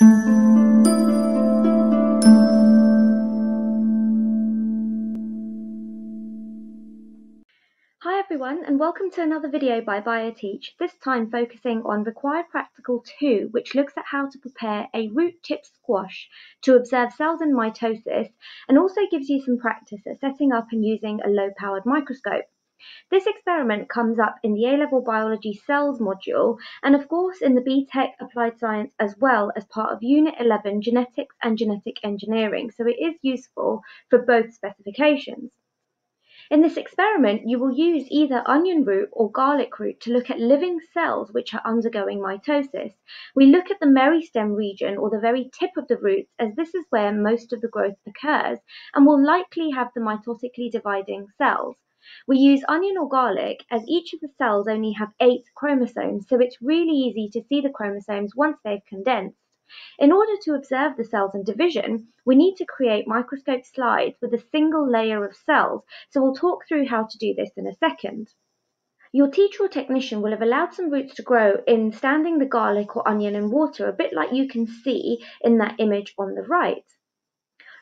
Hi everyone and welcome to another video by BioTeach, this time focusing on Required Practical 2 which looks at how to prepare a root tip squash to observe cells in mitosis and also gives you some practice at setting up and using a low powered microscope. This experiment comes up in the A-Level Biology Cells module and of course in the BTEC Applied Science as well as part of Unit 11 Genetics and Genetic Engineering so it is useful for both specifications. In this experiment, you will use either onion root or garlic root to look at living cells which are undergoing mitosis. We look at the meristem region or the very tip of the roots as this is where most of the growth occurs and will likely have the mitotically dividing cells. We use onion or garlic as each of the cells only have eight chromosomes, so it's really easy to see the chromosomes once they've condensed. In order to observe the cells in division, we need to create microscope slides with a single layer of cells, so we'll talk through how to do this in a second. Your teacher or technician will have allowed some roots to grow in standing the garlic or onion in water, a bit like you can see in that image on the right.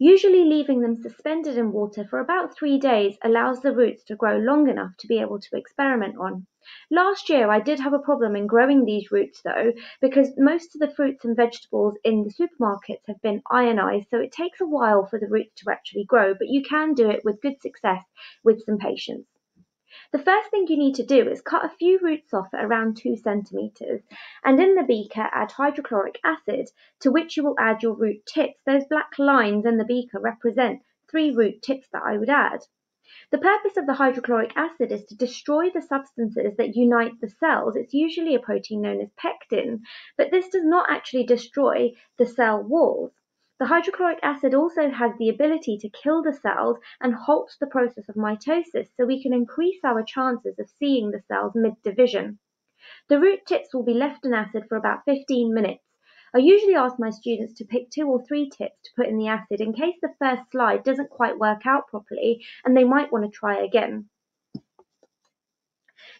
Usually leaving them suspended in water for about three days allows the roots to grow long enough to be able to experiment on. Last year I did have a problem in growing these roots though, because most of the fruits and vegetables in the supermarkets have been ionized, so it takes a while for the roots to actually grow, but you can do it with good success with some patience. The first thing you need to do is cut a few roots off at around 2 centimetres and in the beaker add hydrochloric acid to which you will add your root tips. Those black lines in the beaker represent three root tips that I would add. The purpose of the hydrochloric acid is to destroy the substances that unite the cells. It's usually a protein known as pectin, but this does not actually destroy the cell walls. The hydrochloric acid also has the ability to kill the cells and halt the process of mitosis, so we can increase our chances of seeing the cells mid-division. The root tips will be left in acid for about 15 minutes. I usually ask my students to pick two or three tips to put in the acid in case the first slide doesn't quite work out properly and they might want to try again.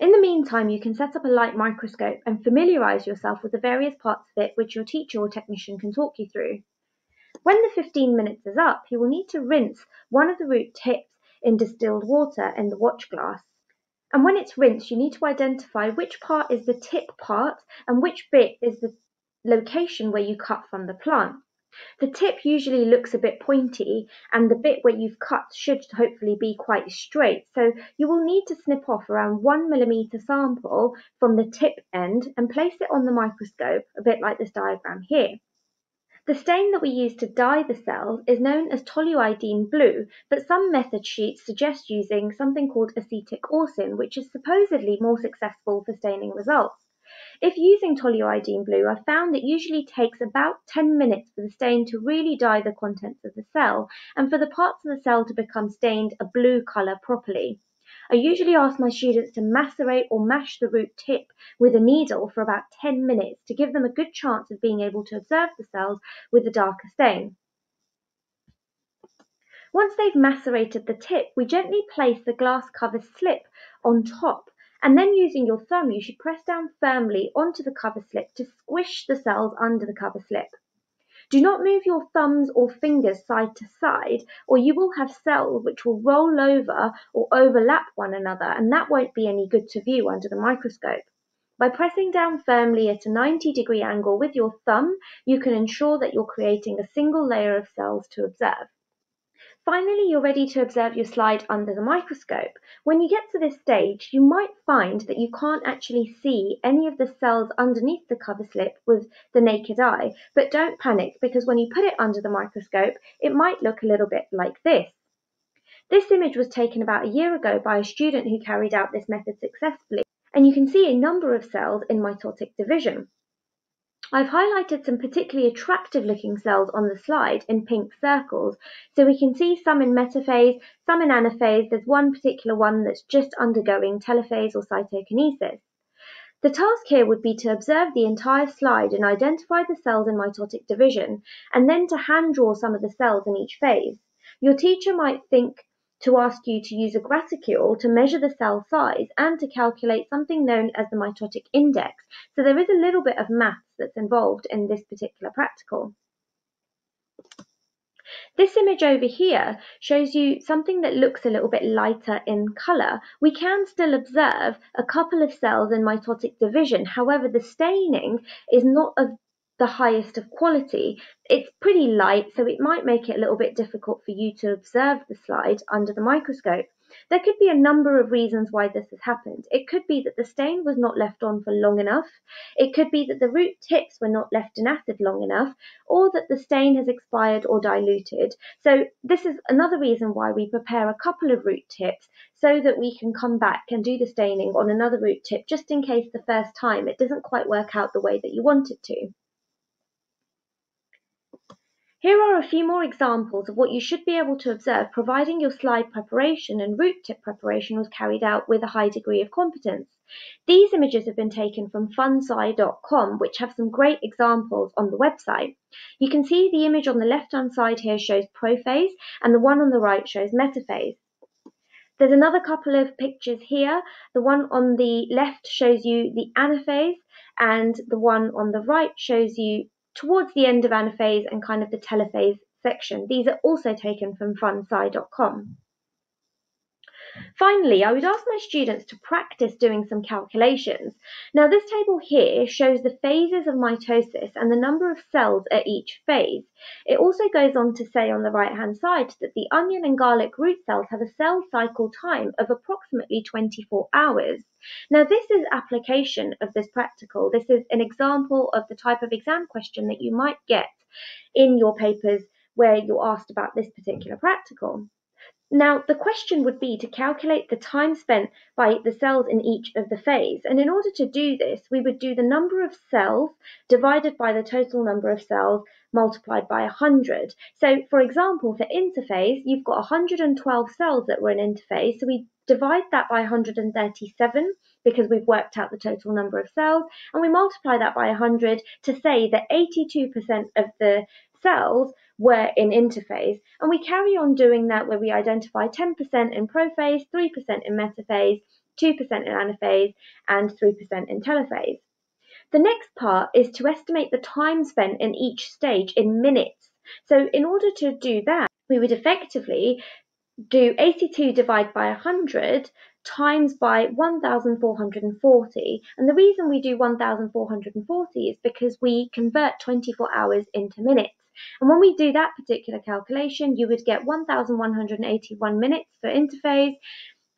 In the meantime, you can set up a light microscope and familiarise yourself with the various parts of it which your teacher or technician can talk you through. When the 15 minutes is up, you will need to rinse one of the root tips in distilled water in the watch glass. And when it's rinsed, you need to identify which part is the tip part and which bit is the location where you cut from the plant. The tip usually looks a bit pointy and the bit where you've cut should hopefully be quite straight. So you will need to snip off around one millimeter sample from the tip end and place it on the microscope, a bit like this diagram here. The stain that we use to dye the cells is known as toluidine blue, but some method sheets suggest using something called acetic orcein, which is supposedly more successful for staining results. If using toluidine blue, I found it usually takes about 10 minutes for the stain to really dye the contents of the cell and for the parts of the cell to become stained a blue colour properly. I usually ask my students to macerate or mash the root tip with a needle for about 10 minutes to give them a good chance of being able to observe the cells with a darker stain. Once they've macerated the tip, we gently place the glass cover slip on top and then using your thumb you should press down firmly onto the cover slip to squish the cells under the cover slip. Do not move your thumbs or fingers side to side or you will have cells which will roll over or overlap one another and that won't be any good to view under the microscope. By pressing down firmly at a 90 degree angle with your thumb, you can ensure that you're creating a single layer of cells to observe. Finally, you're ready to observe your slide under the microscope. When you get to this stage, you might find that you can't actually see any of the cells underneath the cover slip with the naked eye, but don't panic because when you put it under the microscope, it might look a little bit like this. This image was taken about a year ago by a student who carried out this method successfully, and you can see a number of cells in mitotic division. I've highlighted some particularly attractive looking cells on the slide in pink circles, so we can see some in metaphase, some in anaphase, there's one particular one that's just undergoing telophase or cytokinesis. The task here would be to observe the entire slide and identify the cells in mitotic division, and then to hand draw some of the cells in each phase. Your teacher might think to ask you to use a graticule to measure the cell size and to calculate something known as the mitotic index. So there is a little bit of maths that's involved in this particular practical. This image over here shows you something that looks a little bit lighter in colour. We can still observe a couple of cells in mitotic division, however the staining is not of the highest of quality. It's pretty light, so it might make it a little bit difficult for you to observe the slide under the microscope. There could be a number of reasons why this has happened. It could be that the stain was not left on for long enough. It could be that the root tips were not left in acid long enough, or that the stain has expired or diluted. So this is another reason why we prepare a couple of root tips so that we can come back and do the staining on another root tip just in case the first time it doesn't quite work out the way that you want it to. Here are a few more examples of what you should be able to observe providing your slide preparation and root tip preparation was carried out with a high degree of competence. These images have been taken from funsci.com, which have some great examples on the website. You can see the image on the left-hand side here shows prophase, and the one on the right shows metaphase. There's another couple of pictures here. The one on the left shows you the anaphase, and the one on the right shows you towards the end of anaphase and kind of the telophase section. These are also taken from funsci.com. Finally, I would ask my students to practice doing some calculations. Now this table here shows the phases of mitosis and the number of cells at each phase. It also goes on to say on the right hand side that the onion and garlic root cells have a cell cycle time of approximately 24 hours. Now this is application of this practical. This is an example of the type of exam question that you might get in your papers where you're asked about this particular practical. Now, the question would be to calculate the time spent by the cells in each of the phase. And in order to do this, we would do the number of cells divided by the total number of cells multiplied by 100. So, for example, for interphase, you've got 112 cells that were in interphase. So we divide that by 137 because we've worked out the total number of cells, and we multiply that by 100 to say that 82% of the cells were in interphase. And we carry on doing that where we identify 10% in prophase, 3% in metaphase, 2% in anaphase, and 3% in telophase. The next part is to estimate the time spent in each stage in minutes. So in order to do that, we would effectively do 82 divided by 100 times by 1440. And the reason we do 1440 is because we convert 24 hours into minutes. And when we do that particular calculation, you would get 1,181 minutes for interphase,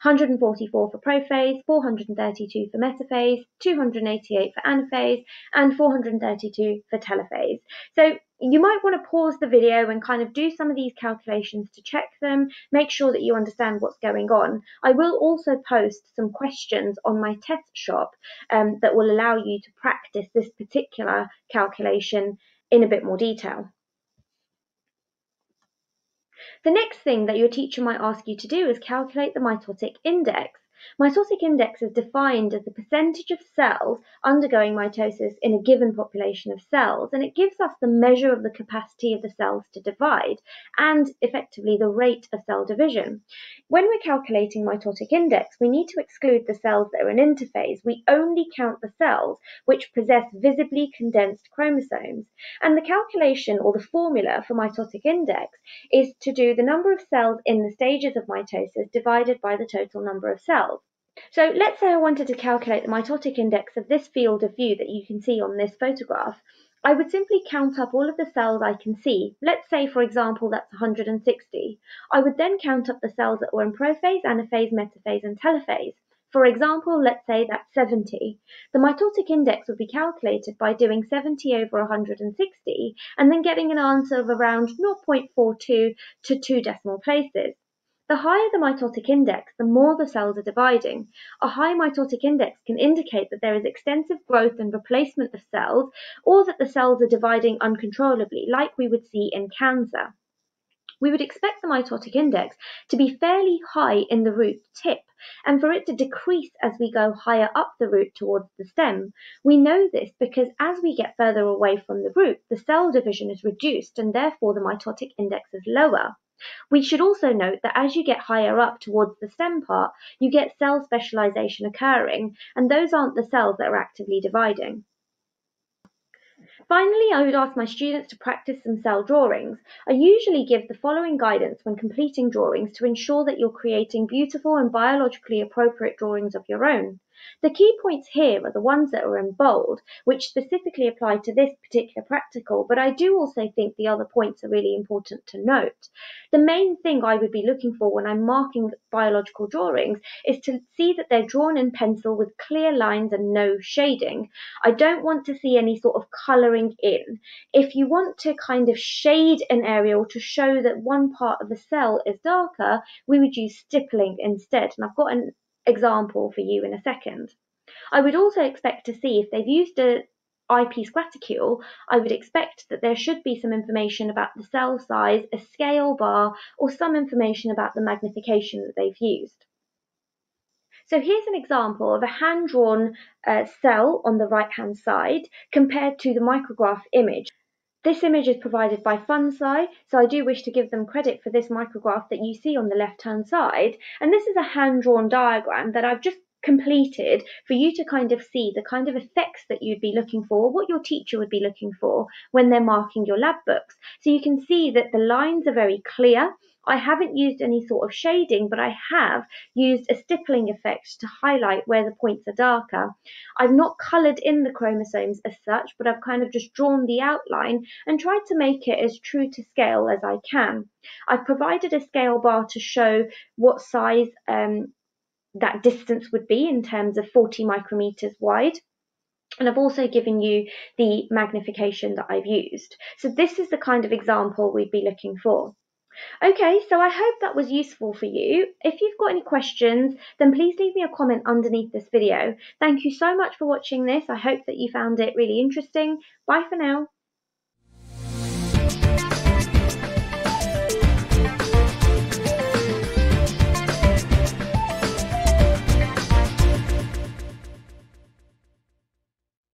144 for prophase, 432 for metaphase, 288 for anaphase, and 432 for telophase. So you might want to pause the video and kind of do some of these calculations to check them, make sure that you understand what's going on. I will also post some questions on my TES shop um, that will allow you to practice this particular calculation in a bit more detail. The next thing that your teacher might ask you to do is calculate the mitotic index. Mitotic index is defined as the percentage of cells undergoing mitosis in a given population of cells, and it gives us the measure of the capacity of the cells to divide and effectively the rate of cell division. When we're calculating mitotic index, we need to exclude the cells that are in interphase. We only count the cells which possess visibly condensed chromosomes. And the calculation or the formula for mitotic index is to do the number of cells in the stages of mitosis divided by the total number of cells. So let's say I wanted to calculate the mitotic index of this field of view that you can see on this photograph. I would simply count up all of the cells I can see. Let's say, for example, that's 160. I would then count up the cells that were in prophase, anaphase, metaphase, and telophase. For example, let's say that's 70. The mitotic index would be calculated by doing 70 over 160 and then getting an answer of around 0.42 to 2 decimal places. The higher the mitotic index, the more the cells are dividing. A high mitotic index can indicate that there is extensive growth and replacement of cells, or that the cells are dividing uncontrollably, like we would see in cancer. We would expect the mitotic index to be fairly high in the root tip, and for it to decrease as we go higher up the root towards the stem. We know this because as we get further away from the root, the cell division is reduced and therefore the mitotic index is lower. We should also note that as you get higher up towards the stem part, you get cell specialization occurring, and those aren't the cells that are actively dividing. Finally, I would ask my students to practice some cell drawings. I usually give the following guidance when completing drawings to ensure that you're creating beautiful and biologically appropriate drawings of your own. The key points here are the ones that are in bold, which specifically apply to this particular practical, but I do also think the other points are really important to note. The main thing I would be looking for when I'm marking biological drawings is to see that they're drawn in pencil with clear lines and no shading. I don't want to see any sort of colouring in. If you want to kind of shade an area or to show that one part of the cell is darker, we would use stippling instead. And I've got an example for you in a second. I would also expect to see if they've used a eyepiece graticule, I would expect that there should be some information about the cell size, a scale bar, or some information about the magnification that they've used. So here's an example of a hand-drawn uh, cell on the right-hand side compared to the micrograph image. This image is provided by FunSci, so I do wish to give them credit for this micrograph that you see on the left-hand side. And this is a hand-drawn diagram that I've just completed for you to kind of see the kind of effects that you'd be looking for, what your teacher would be looking for when they're marking your lab books. So you can see that the lines are very clear I haven't used any sort of shading, but I have used a stippling effect to highlight where the points are darker. I've not coloured in the chromosomes as such, but I've kind of just drawn the outline and tried to make it as true to scale as I can. I've provided a scale bar to show what size um, that distance would be in terms of 40 micrometers wide. And I've also given you the magnification that I've used. So this is the kind of example we'd be looking for. Okay, so I hope that was useful for you. If you've got any questions, then please leave me a comment underneath this video. Thank you so much for watching this. I hope that you found it really interesting. Bye for now.